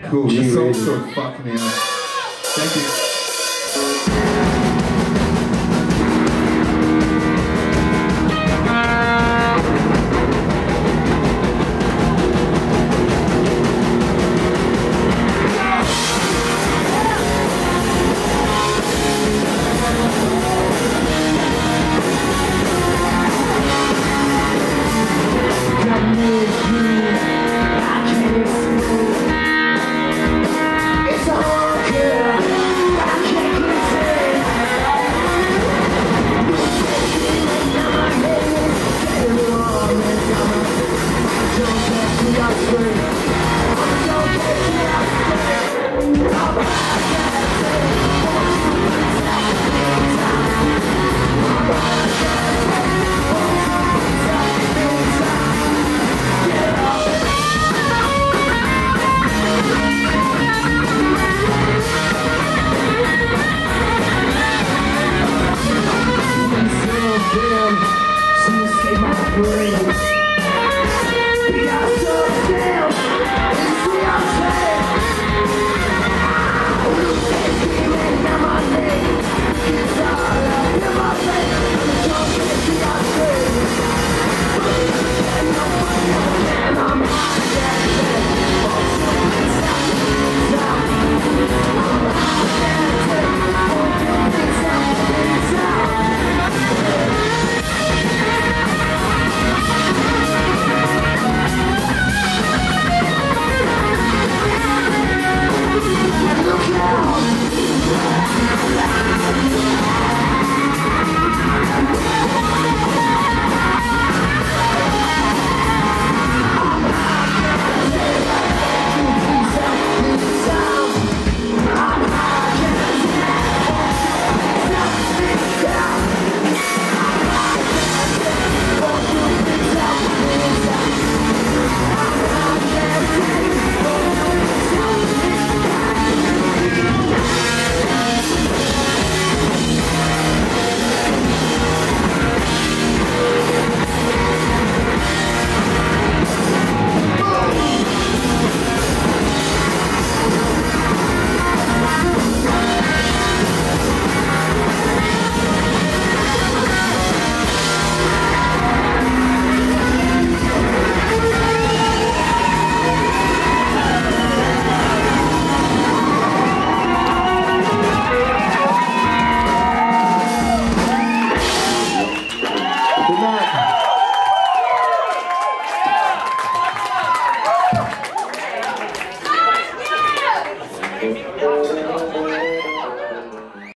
Cool. Your song sort of fucked me up. Thank you. breathe. Good night.